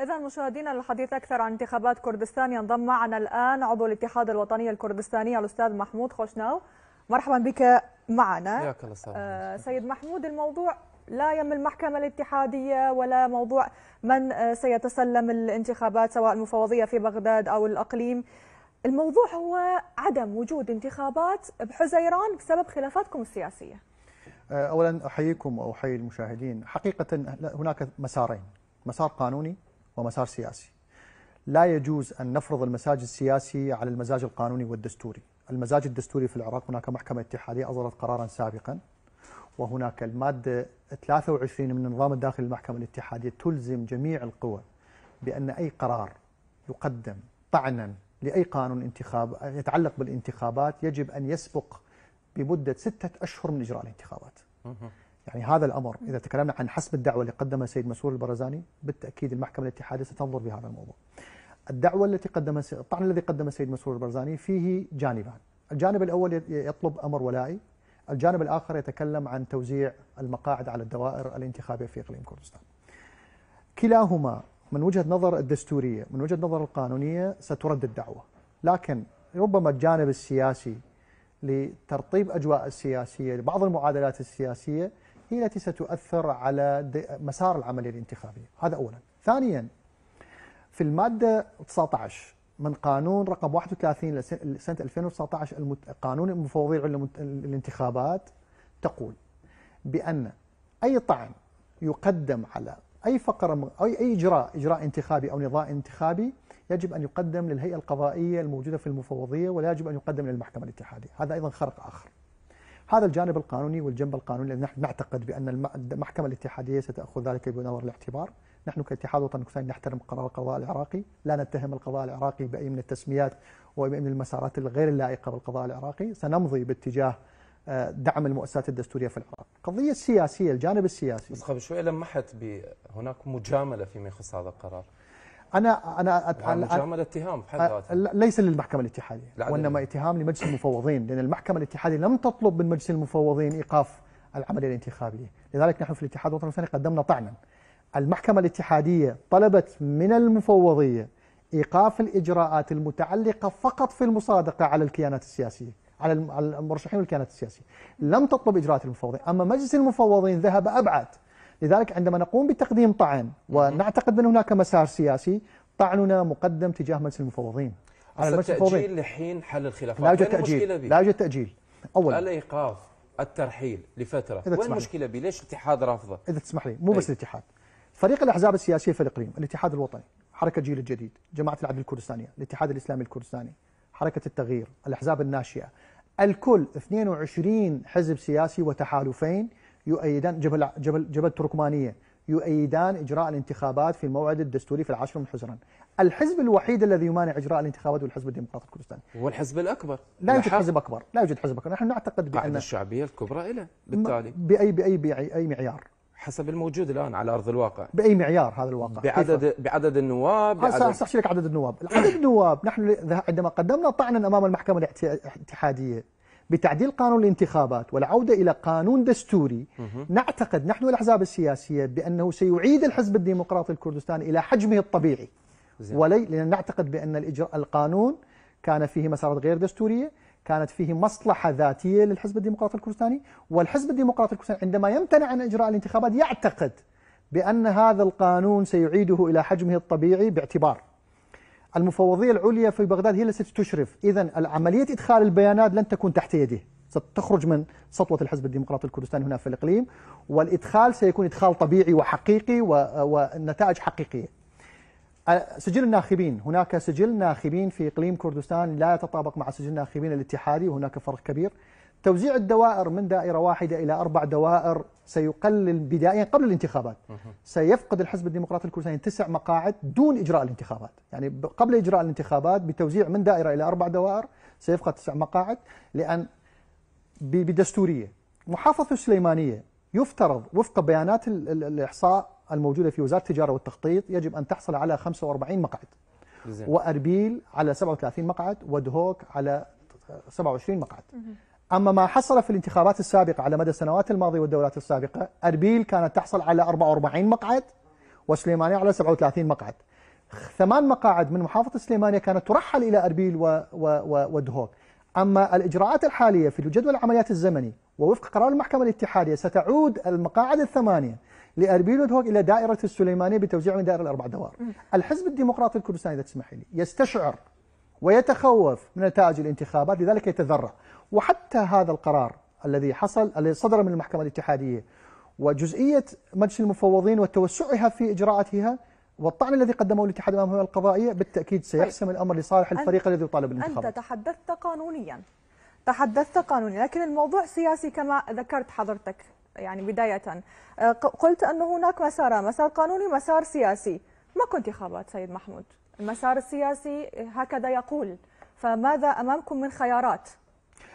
إذا مشاهدينا للحديث أكثر عن انتخابات كردستان ينضم معنا الآن عضو الاتحاد الوطني الكردستاني الأستاذ محمود خوشناو. مرحبا بك معنا. حياك الله آه سيد محمود الموضوع لا يم المحكمة الاتحادية ولا موضوع من آه سيتسلم الانتخابات سواء المفوضية في بغداد أو الأقليم. الموضوع هو عدم وجود انتخابات بحزيران بسبب خلافاتكم السياسية. أولا أحييكم وأحيي المشاهدين. حقيقة هناك مسارين. مسار قانوني ومسار سياسي. لا يجوز أن نفرض المزاج السياسي على المزاج القانوني والدستوري. المزاج الدستوري في العراق هناك محكمة اتحادية أصدرت قرارا سابقا وهناك المادة 23 من النظام الداخلي للمحكمة الاتحادية تلزم جميع القوى بأن أي قرار يقدم طعنا لأي قانون انتخاب يتعلق بالانتخابات يجب أن يسبق بمدة ستة أشهر من إجراء الانتخابات. يعني هذا الأمر إذا تكلمنا عن حسب الدعوة اللي قدمها السيد مسرور البرزاني بالتأكيد المحكمة الاتحادية ستنظر في هذا الموضوع. الدعوة التي قدمها الطعن الذي قدمه السيد مسرور البرزاني فيه جانبان. الجانب الأول يطلب أمر ولائي الجانب الآخر يتكلم عن توزيع المقاعد على الدوائر الانتخابية في إقليم كردستان. كلاهما من وجهة نظر الدستورية من وجهة نظر القانونية سترد الدعوة. لكن ربما الجانب السياسي لترطيب أجواء السياسية لبعض المعادلات السياسية هي التي ستؤثر على مسار العملية الانتخابية هذا أولا. ثانيا في المادة 19 من قانون رقم 31 لسنة 2019 قانون المفوضية الانتخابات تقول بأن أي طعن يقدم على أي فقرة أو أي إجراء إجراء انتخابي أو نظام انتخابي يجب أن يقدم للهيئة القضائية الموجودة في المفوضية ولا يجب أن يقدم للمحكمة الاتحادية. هذا أيضا خرق آخر. هذا الجانب القانوني والجنب القانوني الذي نحن نعتقد بأن المحكمة الاتحادية ستأخذ ذلك بنظر الاعتبار. نحن كاتحاد وطن كردستان نحترم قرار القضاء العراقي. لا نتهم القضاء العراقي بأي من التسميات وبأي من المسارات الغير اللائقة بالقضاء العراقي. سنمضي باتجاه آه، دعم المؤسسات الدستورية في العراق. القضية السياسية الجانب السياسي. بس قبل شوي لمحت هناك مجاملة فيما يخص هذا القرار. أنا أنا. مجامله اتهام بحد ذاته. ليس للمحكمة الاتحادية. وإنما اتهام لمجلس المفوضين لأن المحكمة الاتحادية لم تطلب من مجلس المفوضين إيقاف العملية الانتخابيه لذلك نحن في الاتحاد الوطني الثاني قدمنا طعنا. المحكمة الاتحادية طلبت من المفوضية إيقاف الإجراءات المتعلقة فقط في المصادقة على الكيانات السياسية على المرشحين والكيانات السياسية. لم تطلب إجراءات المفوضين. أما مجلس المفوضين ذهب أبعد. لذلك عندما نقوم بتقديم طعن ونعتقد أن هناك مسار سياسي طعننا مقدم تجاه مجلس المفوضين. على المجلس المفوضين. لحين حل الخلافات. لا يوجد تأجيل. لا يوجد تأجيل. أولا. الإيقاف الترحيل لفترة. وين المشكلة به ليش الاتحاد رافضه؟ إذا تسمح لي. مو بس الاتحاد. فريق الأحزاب السياسية في الإقليم الاتحاد الوطني حركة جيل الجديد جماعة العدل الكردستانية الاتحاد الإسلامي الكردستاني حركة التغيير الأحزاب الناشئة الكل 22 حزب سياسي وتحالفين يؤيدان جبل جبل جبل تركمانية يؤيدان إجراء الانتخابات في الموعد الدستوري في العاشر من حزيران. الحزب الوحيد الذي يمانع إجراء الانتخابات هو الحزب الديمقراطي الكردستاني. هو الحزب الأكبر. لا يوجد حزب أكبر، لا يوجد حزب أكبر، نحن نعتقد بأن الشعبية الكبرى له بالتالي بأي بأي باي أي معيار. حسب الموجود الآن على أرض الواقع. بأي معيار هذا الواقع. بعدد بعدد النواب بعدد ساحكي لك عدد النواب، عدد النواب نحن عندما قدمنا طعنا أمام المحكمة الاتحاديه بتعديل قانون الانتخابات والعودة إلى قانون دستوري نعتقد نحن الأحزاب السياسية بأنه سيعيد الحزب الديمقراطي الكردستاني إلى حجمه الطبيعي. ولي لأن نعتقد بأن الإجراء القانون كان فيه مسارات غير دستورية كانت فيه مصلحة ذاتية للحزب الديمقراطي الكردستاني والحزب الديمقراطي الكردستاني عندما يمتنع عن إجراء الانتخابات يعتقد بأن هذا القانون سيعيده إلى حجمه الطبيعي باعتبار. المفوضية العليا في بغداد هي التي تشرف. إذا عملية إدخال البيانات لن تكون تحت يده. ستخرج من سطوة الحزب الديمقراطي الكردستاني هنا في الإقليم والإدخال سيكون إدخال طبيعي وحقيقي ونتائج حقيقية. سجل الناخبين. هناك سجل ناخبين في إقليم كردستان لا يتطابق مع سجل الناخبين الاتحادي وهناك فرق كبير. توزيع الدوائر من دائرة واحدة إلى أربع دوائر سيقلل بدائيا قبل الانتخابات. سيفقد الحزب الديمقراطي الكردستاني تسع مقاعد دون إجراء الانتخابات. يعني قبل إجراء الانتخابات بتوزيع من دائرة إلى أربع دوائر سيفقد تسع مقاعد لأن بدستورية. محافظة السليمانية يفترض وفق بيانات الإحصاء الموجودة في وزارة التجارة والتخطيط يجب أن تحصل على 45 مقعد. وأربيل على 37 مقعد ودهوك على 27 مقعد. أما ما حصل في الانتخابات السابقة على مدى السنوات الماضية والدورات السابقة أربيل كانت تحصل على 44 مقعد وسليمانيه على 37 مقعد. ثمان مقاعد من محافظة سليمانيه كانت ترحل إلى أربيل و و و ودهوك. أما الإجراءات الحالية في جدول العمليات الزمني ووفق قرار المحكمة الاتحادية ستعود المقاعد الثمانية لأربيل ودهوك إلى دائرة السليمانيه بتوزيع من دائرة الأربع دوائر. الحزب الديمقراطي الكردستاني إذا تسمح لي يستشعر ويتخوف من نتائج الانتخابات لذلك يتذرع. وحتى هذا القرار الذي حصل الذي صدر من المحكمة الاتحادية وجزئية مجلس المفوضين وتوسعها في إجراءاتها والطعن الذي قدمه الاتحاد امام القضائية بالتأكيد سيحسم طيب. الأمر لصالح الفريق الذي يطالب بالانتخابات. أنت تحدثت قانونيا. تحدثت قانونيا لكن الموضوع سياسي كما ذكرت حضرتك يعني بداية. أه، قلت أن هناك مسار مسار قانوني مسار سياسي. ماكو انتخابات سيد محمود؟ المسار السياسي هكذا يقول. فماذا أمامكم من خيارات؟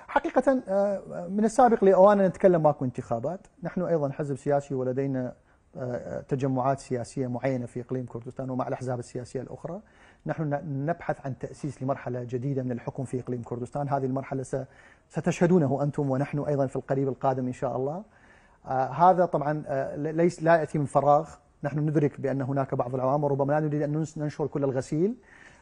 حقيقة أه، من السابق لأوانا نتكلم ماكو انتخابات. نحن أيضا حزب سياسي ولدينا أه، تجمعات سياسية معينة في إقليم كردستان ومع الأحزاب السياسية الأخرى. نحن نبحث عن تأسيس لمرحلة جديدة من الحكم في إقليم كردستان. هذه المرحلة ستشهدونه أنتم ونحن أيضا في القريب القادم إن شاء الله. آه هذا طبعا آه ليس لا يأتي من فراغ. نحن ندرك بأن هناك بعض العوامل ربما لا نريد أن ننشر كل الغسيل.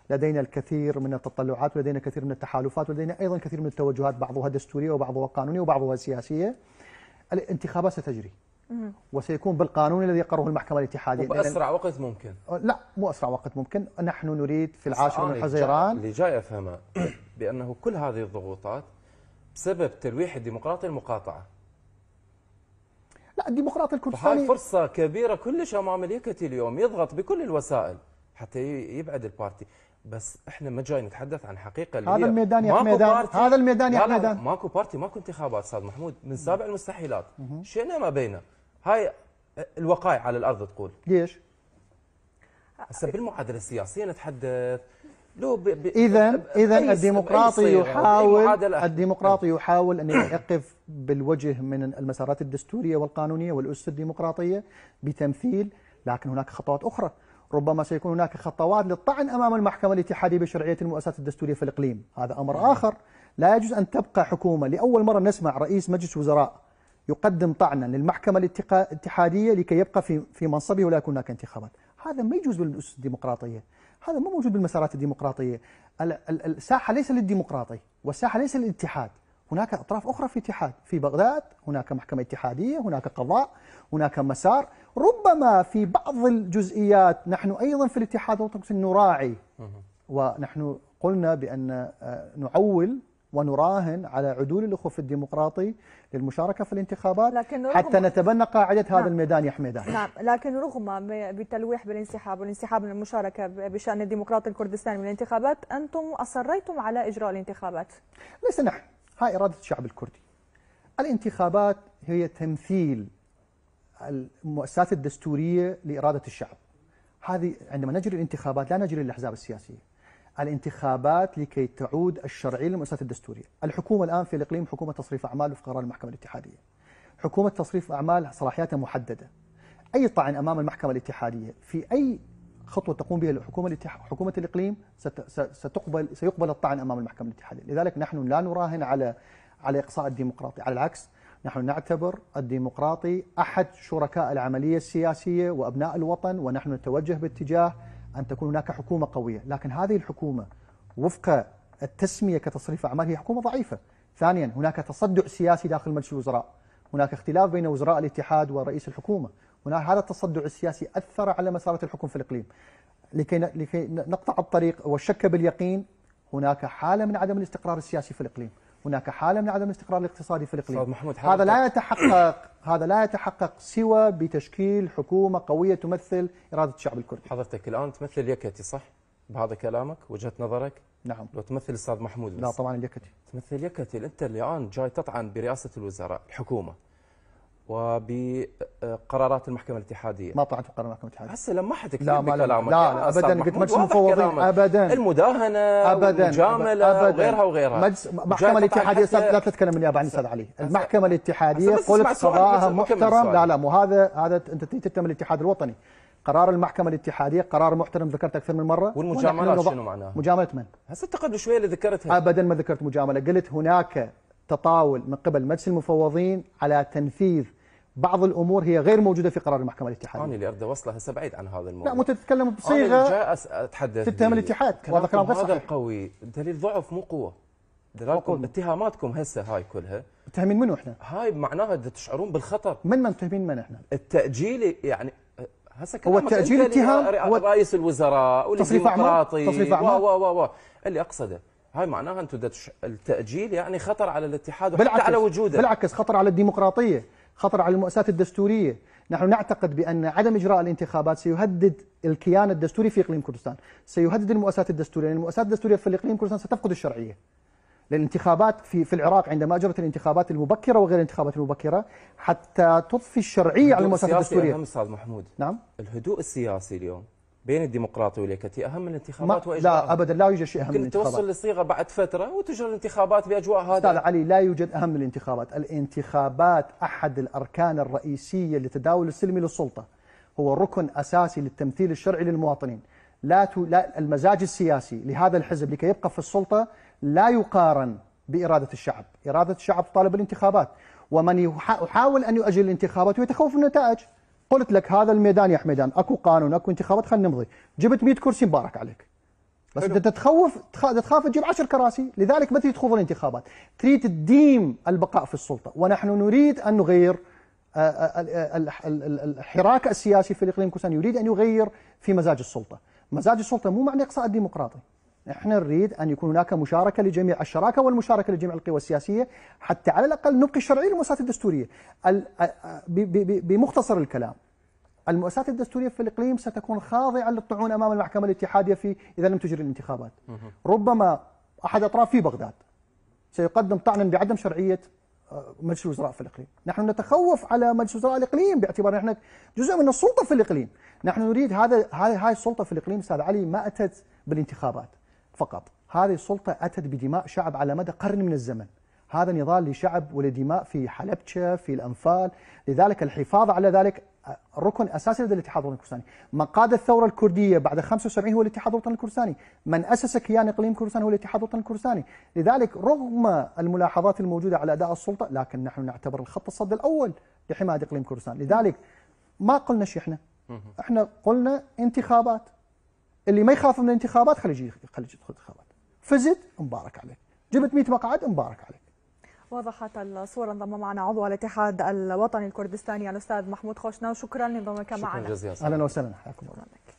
لدينا الكثير من التطلعات ولدينا الكثير من التحالفات ولدينا أيضا كثير من التوجهات بعضها دستورية وبعضها قانونية وبعضها سياسية. الانتخابات ستجري. وسيكون بالقانون الذي يقره المحكمة الاتحادية. باسرع وقت ممكن. لا مو أسرع وقت ممكن. نحن نريد في العاشر من حزيران اللي جاي أفهمه بأنه كل هذه الضغوطات بسبب تلويح الديمقراطية المقاطعة. لا الديمقراطي الكردستاني هاي فرصة كبيرة كلش أمام اليكتي اليوم يضغط بكل الوسائل حتى يبعد البارتي. بس إحنا ما جاي نتحدث عن حقيقة هذا الميدان يا حميدان هذا الميدان يا حميدان ماكو بارتي ماكو انتخابات أستاذ محمود من سابع المستحيلات. شئنا أم أبينا؟ هاي الوقائع على الأرض تقول. ليش؟ هسه بالمعادلة السياسية نتحدث. لو إذا إذا الديمقراطي يحاول الديمقراطي يحاول أن يقف بالوجه من المسارات الدستورية والقانونية والأسس الديمقراطية بتمثيل لكن هناك خطوات أخرى. ربما سيكون هناك خطوات للطعن أمام المحكمة الاتحادية بشرعية المؤسسات الدستورية في الإقليم. هذا أمر آخر. لا يجوز أن تبقى حكومة. لأول مرة نسمع رئيس مجلس وزراء يقدم طعنا للمحكمة الاتحادية لكي يبقى في في منصبه ولا يكون هناك انتخابات. هذا ما يجوز بالأسس الديمقراطية. هذا مو موجود بالمسارات الديمقراطية. الساحة ليس للديمقراطي والساحة ليس للاتحاد. هناك أطراف أخرى في اتحاد في بغداد هناك محكمة اتحادية هناك قضاء هناك مسار. ربما في بعض الجزئيات نحن أيضا في الاتحاد الوطني نراعي. ونحن قلنا بأن آه، نعول ونراهن على عدول الأخوة الديمقراطي للمشاركة في الانتخابات لكن حتى نتبنى قاعدة نعم. هذا الميدان يا حميدان. نعم لكن رغم بالتلويح بالانسحاب والانسحاب من المشاركة بشأن الديمقراطي الكردستاني من الانتخابات أنتم أصريتم على إجراء الانتخابات. ليس نحن. هاي إرادة الشعب الكردي. الانتخابات هي تمثيل المؤسسات الدستورية لإرادة الشعب. هذه عندما نجري الانتخابات لا نجري للاحزاب السياسية. الانتخابات لكي تعود الشرعية للمؤسسات الدستورية. الحكومة الآن في الإقليم حكومة تصريف أعمال وفق قرار المحكمة الاتحادية. حكومة تصريف أعمال صلاحياتها محددة. أي طعن أمام المحكمة الاتحادية في أي خطوة تقوم بها الحكومة حكومة الإقليم ستقبل سيقبل الطعن أمام المحكمة الاتحادية. لذلك نحن لا نراهن على على إقصاء الديمقراطي على العكس نحن نعتبر الديمقراطي أحد شركاء العملية السياسية وأبناء الوطن ونحن نتوجه باتجاه أن تكون هناك حكومة قوية. لكن هذه الحكومة وفق التسمية كتصريف أعمال هي حكومة ضعيفة. ثانيا هناك تصدع سياسي داخل مجلس الوزراء. هناك اختلاف بين وزراء الاتحاد ورئيس الحكومة. هذا التصدع السياسي أثر على مسارة الحكم في الإقليم. لكي لكي نقطع الطريق والشك باليقين هناك حالة من عدم الاستقرار السياسي في الإقليم. هناك حالة من عدم الاستقرار الاقتصادي في الإقليم. محمود هذا لا يتحقق هذا لا يتحقق سوى بتشكيل حكومة قوية تمثل إرادة الشعب الكردي. حضرتك الآن تمثل اليكتي صح؟ بهذا كلامك وجهة نظرك؟ نعم. لو تمثل الأستاذ محمود بس. لا طبعا اليكتي. تمثل اليكتي أنت الآن جاي تطعن برئاسة الوزراء الحكومة. وبقرارات المحكمة الاتحادية. ما طلعت بقرار المحكمة الاتحادية. هسه لمحت كثير لا بكلامك لا, لا ابدا قلت مجلس المفوضين ابدا. المداهنة ابدا المجاملة وغيرها وغيرها. مجلس المحكمة الاتحادية لا تتكلم النيابة عن أستاذ علي. المحكمة الاتحادية قلت قضاءها محترم. لا لا مو هذا هذا أنت تتهم الاتحاد الوطني. قرار المحكمة الاتحادية قرار محترم ذكرت أكثر من مرة. والمجاملات شنو معناها؟ مجاملة من؟ هسه قبل شوية اللي ذكرتها. أبدا ما ذكرت مجاملة. قلت هناك تطاول من قبل مجلس المفوضين على تنفيذ بعض الأمور هي غير موجودة في قرار المحكمة الاتحادية أنا اللي اريد اوصله هسه بعيد عن هذا الموضوع لا مو تتكلم بصيغه جاي أس- أتحدث تتهم. الاتحاد، وهذا كلام غير هذا صحيح. القوي دليل ضعف مو قوة دلالكم. اتهاماتكم هسه هاي كلها متهمين منو إحنا؟ هاي معناها تشعرون بالخطر من من متهمين من إحنا؟ التأجيل يعني هسه هو اللي اتهام، هو رئيس الوزراء؟ والديمقراطي تصريف و أعمال؟ و و و اللي أقصده هاي معناها أنتم. التأجيل يعني خطر على الاتحاد وحتى بالعكس على وجوده بالعكس خطر على الديمقراطية خطر على المؤسسات الدستورية. نحن نعتقد بأن عدم إجراء الانتخابات سيهدد الكيان الدستوري في إقليم كردستان. سيهدد المؤسسات الدستورية لأن المؤسسات الدستورية في الإقليم كردستان ستفقد الشرعية. لأن الانتخابات في في العراق عندما أجرت الانتخابات المبكرة وغير الانتخابات المبكرة حتى تضفي الشرعية على المؤسسات السياسي الدستورية. أهم أستاذ محمود. نعم؟ الهدوء السياسي اليوم بين الديمقراطي واليكتي أهم من الانتخابات لا ابدا لا يوجد شيء أهم من الانتخابات توصل لصيغه بعد فترة وتجرى الانتخابات بأجواء أستاذ هذا علي لا يوجد أهم من الانتخابات، الانتخابات أحد الأركان الرئيسية لتداول السلمي للسلطة. هو ركن أساسي للتمثيل الشرعي للمواطنين. لا, ت... لا المزاج السياسي لهذا الحزب لكي يبقى في السلطة لا يقارن بإرادة الشعب، إرادة الشعب تطالب بالانتخابات، ومن يحا- يحاول أن يؤجل الانتخابات ويتخوف من النتائج. قلت لك هذا الميدان يا حميدان أكو قانون أكو انتخابات خلينا نمضي، جبت 100 كرسي مبارك عليك. بس. انت تتخوف تخ- تخاف تجيب عشر كراسي لذلك ما تريد تخوض الانتخابات. تريد تديم البقاء في السلطة. ونحن نريد أن نغير آه، آه، ال- ال- ال- ال- الحراك السياسي في الإقليم كردستان يريد أن يغير في مزاج السلطة. مزاج السلطة مو معنى إقصاء الديمقراطي. إحنا نريد أن يكون هناك مشاركة لجميع الشراكة والمشاركة لجميع القوى السياسية حتى على الأقل نبقي الشرعيه للمؤسسات الدستورية. ال- ب- ب- ب- بمختصر الكلام المؤسسات الدستورية في الإقليم ستكون خاضعة للطعون أمام المحكمة الاتحادية في إذا لم تجري الانتخابات. ربما أحد أطراف في بغداد سيقدم طعنا بعدم شرعية مجلس الوزراء في الإقليم. نحن نتخوف على مجلس وزراء الإقليم باعتبار نحن جزء من السلطة في الإقليم. نحن نريد هذا هاي السلطة في الإقليم أستاذ علي ما أتت بالانتخابات. فقط. هذه السلطة أتت بدماء شعب على مدى قرن من الزمن. هذا نضال لشعب ولدماء في حلبشة في الأنفال. لذلك الحفاظ على ذلك ركن أساسي لدى الاتحاد الوطني الكردستاني. من قاد الثورة الكردية بعد 75 هو الاتحاد الوطني الكردستاني. من أسس كيان إقليم كردستان هو الاتحاد الوطني الكردستاني. لذلك رغم الملاحظات الموجودة على أداء السلطة لكن نحن نعتبر الخط الصد الأول لحماية إقليم كردستان. لذلك ما قلنا شيء إحنا؟ إحنا قلنا انتخابات. اللي ما يخاف من الانتخابات خليه يجي خليه يدخل انتخابات فزت مبارك عليك. جبت 100 مقعد مبارك عليك. وضحت الصورة انضم معنا عضو الاتحاد الوطني الكردستاني الأستاذ محمود خوشنا وشكرا لانضمامك شكرا معنا. جزيلا. أهلا وسهلا حياكم الله. شكرا